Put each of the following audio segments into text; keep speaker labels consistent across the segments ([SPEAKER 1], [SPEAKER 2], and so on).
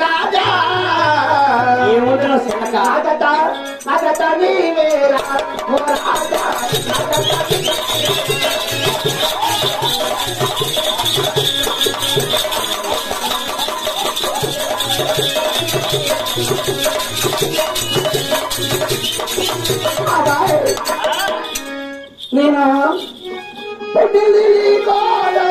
[SPEAKER 1] రాజా నాదట అబ్బాయి, నేను పెళ్ళి కోడం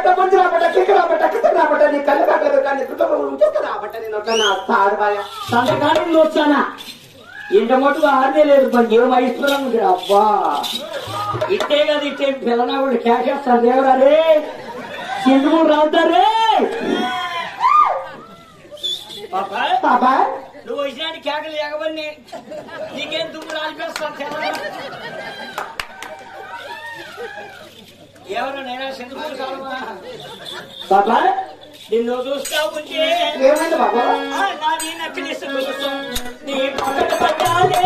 [SPEAKER 1] గొప్పల బట్ట గుంజల బట్ట కిక్కల బట్ట కిత్తల బట్ట నీ కళ్ళు కట్టలేదు కానీ కుటుంబం ఉంచుకున్నా బట్ట నేను ఒక నా తాడుబాయ
[SPEAKER 2] సంతకాన్ని నోచానా ఇంత మటుకు ఆడనే లేదు మరి ఏం అయిస్తున్నాం అబ్బా. ఇట్టే కదా ఇట్టే పిల్లనా కూడా కేకేస్తారు దేవుడా రే. సింధువులు రావుతారే పాపా నువ్వు వచ్చినాడు కేకలు ఎగవన్నీ నీకేం దుమ్ము రాలిపేస్తాను ఎవరు నేనా? కావా
[SPEAKER 1] బాబా
[SPEAKER 2] నిన్ను చూస్తా ఉంటే
[SPEAKER 1] ఏమైంది బాబా?
[SPEAKER 2] నాది కోసం నీ పక్కన పట్టాలే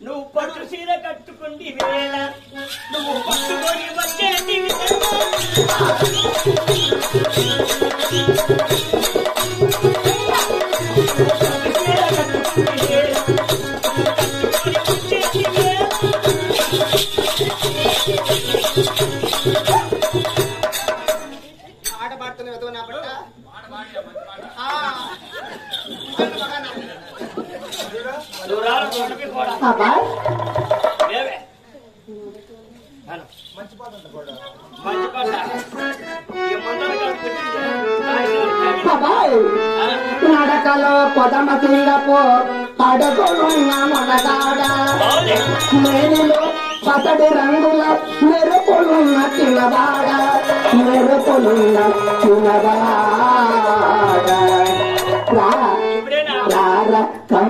[SPEAKER 2] నువ్వు పట్టు సీర కట్టుకుంది వేళ నువ్వు పట్టుకొని వచ్చేది
[SPEAKER 1] ఆట పాడుతున్న వెతవ నా పట్ట?
[SPEAKER 2] కూడా
[SPEAKER 1] బాబా
[SPEAKER 2] లేవే మంచి పాట
[SPEAKER 1] నడకలో పొదమ తింగపో అడగొలున్న మనగాడ. మేలులో పతడి రంగుల మెరుపులున్న చిన్నవాడ. మెరుపులున్న
[SPEAKER 2] చిన్నవాడ.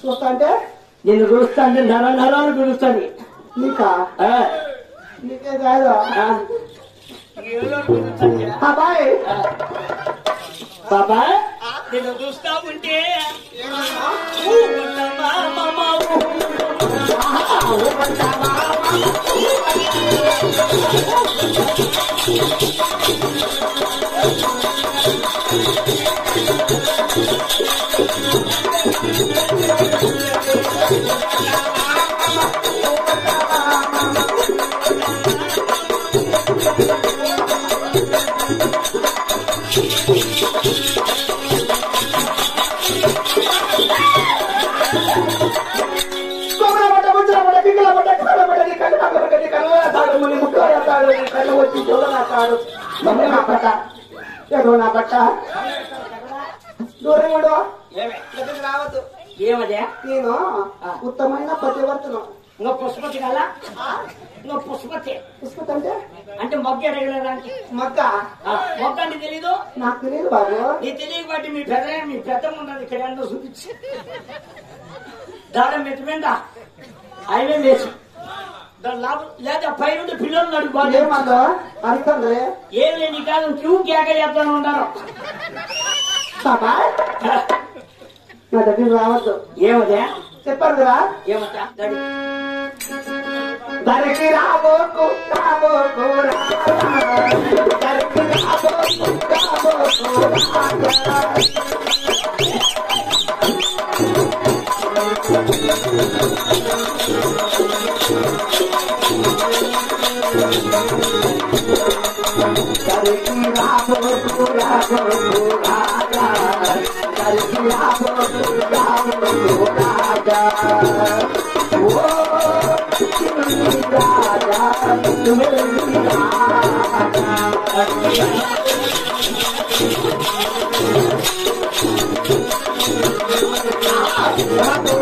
[SPEAKER 1] చూస్తంటే
[SPEAKER 2] నేను చూస్తాంటే నర నరాలు పిలుస్తాను
[SPEAKER 1] నీకా? నీకే కాదు?
[SPEAKER 2] ఆ. ఏదో పిలుస్తాను.
[SPEAKER 1] అబ్బాయి
[SPEAKER 2] ఆ. పాపా నేను చూస్తా ఉంటే ఊ ఉంటావా,
[SPEAKER 1] మమ్మీ నా పట్ట ఎడు నా పట్ట? దూరం ఉండు.
[SPEAKER 2] ఏమే?
[SPEAKER 1] దగ్గరికి రావద్దు.
[SPEAKER 2] ఏమదే?
[SPEAKER 1] నేను ఉత్తమైన పతివర్తను
[SPEAKER 2] ఇంకో పుష్పతి కదా ఇంకో పుష్పతి.
[SPEAKER 1] పుష్పతి అంటే?
[SPEAKER 2] అంటే మొగ్గ ఎడగలడానికి
[SPEAKER 1] మగ్గ?
[SPEAKER 2] మొగ్గ అంటే తెలీదు?
[SPEAKER 1] నాకు తెలియదు బాబు.
[SPEAKER 2] నీ తెలియబట్టి మీ పెద్ద మీ పెద్ద ఉన్నది ఇక్కడ ఎంతో చూపించి. వేసి దాని లాభం లేదా పైన పిల్లలు నడుపు
[SPEAKER 1] ఏమన్నా అర్థంలే.
[SPEAKER 2] ఏమి నీ కాదు క్యూ కేక చేస్తాను ఉంటారు
[SPEAKER 1] నా దగ్గరికి రావద్దు.
[SPEAKER 2] ఏమదే?
[SPEAKER 1] చెప్పారు కదా
[SPEAKER 2] ఏమతా? దడి
[SPEAKER 1] దరికి రాబోకు రాబోకు రాజా. దరికి రాబోకు రాబోకు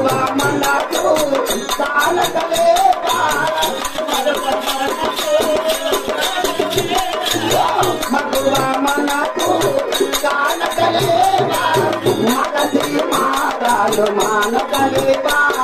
[SPEAKER 1] Bye. मान कले
[SPEAKER 2] पार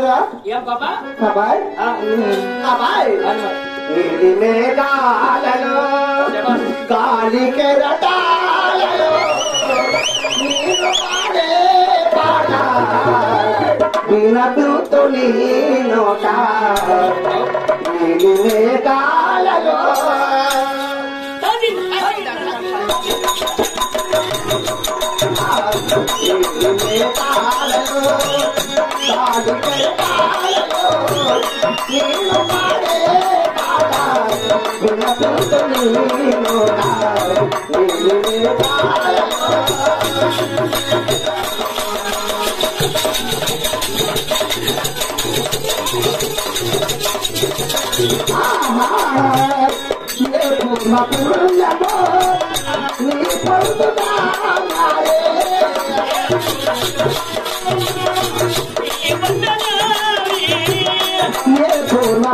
[SPEAKER 1] చెప్పారు కదా
[SPEAKER 2] ఏం పాపా
[SPEAKER 1] అబ్బాయి
[SPEAKER 2] ఆ,
[SPEAKER 1] అబ్బాయి
[SPEAKER 2] అన్నమాట.
[SPEAKER 1] నీలి మేఘాలలో గాలి కెరటాలలో నీరు పాడే పాట వినదుతో నీ నోట నీలి మేఘాలలో నీలి మేఘాలలో గాలి కెరటాలలో నీరు పాడే పాట వినదుతో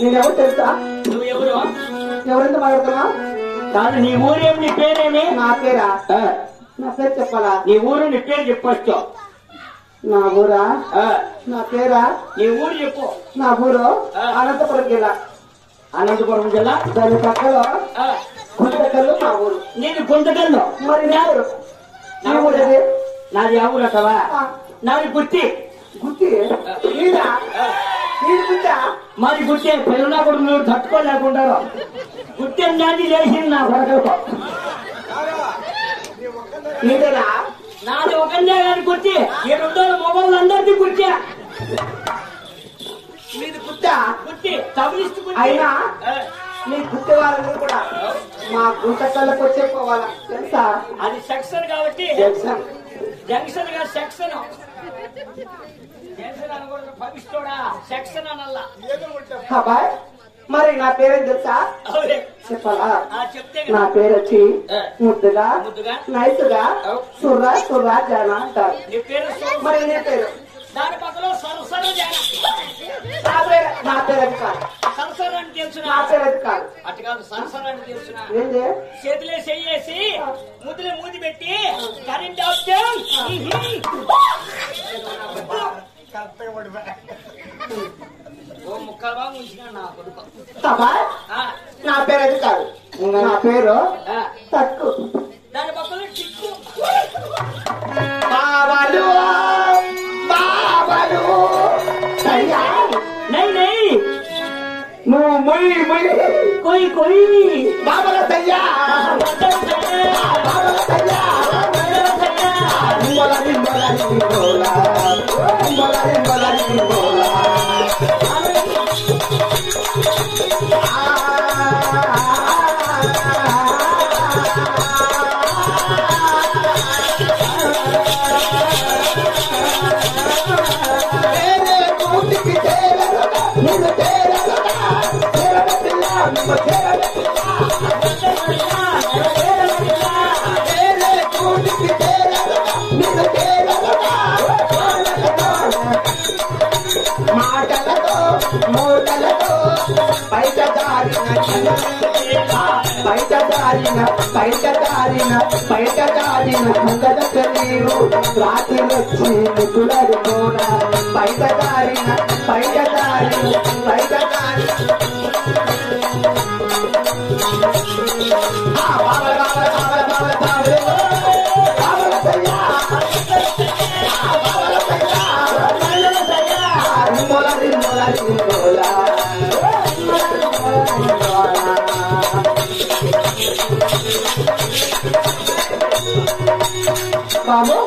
[SPEAKER 1] నేనెవరు తెలుసా?
[SPEAKER 2] నువ్వెవరు
[SPEAKER 1] ఎవరెంత మాట్లాడుతున్నా?
[SPEAKER 2] కాదు నీ ఊరేం నీ పేరేమి?
[SPEAKER 1] నా పేరా? నా పేరు చెప్పాలా?
[SPEAKER 2] నీ ఊరు నీ పేరు చెప్పొచ్చు.
[SPEAKER 1] నా ఊరా? నా పేరా?
[SPEAKER 2] నీ ఊరు చెప్పు.
[SPEAKER 1] నా ఊరు? అనంతపురం జిల్లా.
[SPEAKER 2] అనంతపురం జిల్లా?
[SPEAKER 1] దాని పక్కలో
[SPEAKER 2] ఆ,
[SPEAKER 1] గుంటకల్లు మా ఊరు.
[SPEAKER 2] నేను గుంతకల్లో.
[SPEAKER 1] మరి నా ఊరు? నా ఊరు ఏది?
[SPEAKER 2] నాది ఆ ఊరు అక్కవా నాది గుర్తి
[SPEAKER 1] గుత్తి? నీదా? నీది గుత్తా?
[SPEAKER 2] మాది గుర్తే పిల్లనా కూడా మీరు తట్టుకోలేకుంటారు. గుర్తి నాది లేచింది నా
[SPEAKER 1] నీదేనా?
[SPEAKER 2] నాది ఒకందే కానీ ఈ రెండు మొబైల్ అందరిది గుర్తే
[SPEAKER 1] నీది గుత్తా
[SPEAKER 2] గుర్తి తమిళిస్తు
[SPEAKER 1] అయినా గుత్తి వాళ్ళందరూ కూడా మా గుంటకల్లకు వచ్చే పోవాలా? తెలుసా?
[SPEAKER 2] అది సెక్షన్ కాబట్టి
[SPEAKER 1] తెలుసా
[SPEAKER 2] జంక్షన్గా సెక్షన్. జంక్షన్ సెక్షన్ అనల్లా.
[SPEAKER 1] మరి నా పేరేం తెలుసా?
[SPEAKER 2] అవునే
[SPEAKER 1] చెప్పాలా?
[SPEAKER 2] ఆ చెప్తే
[SPEAKER 1] నా. పేరు వచ్చి. ముద్దుగా
[SPEAKER 2] ముద్దుగా?
[SPEAKER 1] నైస్గా. సుర్రా సుర్రా జాన అంటారు.
[SPEAKER 2] నీ పేరు సొర-
[SPEAKER 1] మరి నీ పేరు? నా పేరు? నా పేరు అది కాదు నా పేరు అది కాదు.
[SPEAKER 2] అటు కాదు సరసర అని తెలుసునా?
[SPEAKER 1] ఏంటి
[SPEAKER 2] చేతిలో చెయ్యేసి ముద్దులు మూతి పెట్టి కరెంట్ ఆప్షన్ ఓ ముక్కలు బాగా ఉంచిన నా కొడుకు.
[SPEAKER 1] నా పేరు అది కాదు. నా పేరు తక్కు.
[SPEAKER 2] దాని పక్కలో టిక్కు.
[SPEAKER 1] బావలు బావలు సయ్యా
[SPEAKER 2] నై నై.
[SPEAKER 1] నువ్వు ముయ్ ముయ్.
[SPEAKER 2] కొయ్ కొయ్.
[SPEAKER 1] బావల సయ్యా దారిన బయట దారిన బయట దారిన బయట దారిన రాత్రి వచ్చి ముద్దులది బయట దారిన బయట దారిన బయట బాబు
[SPEAKER 2] ఆ,